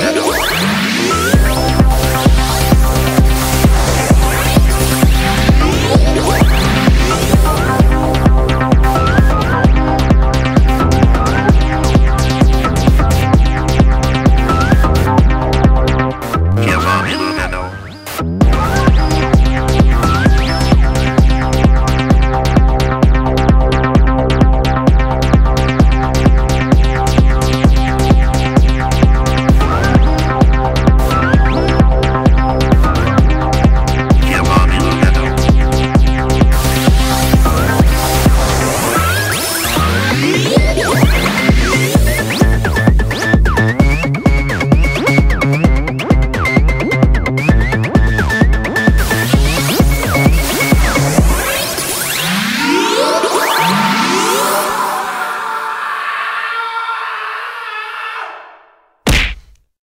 Head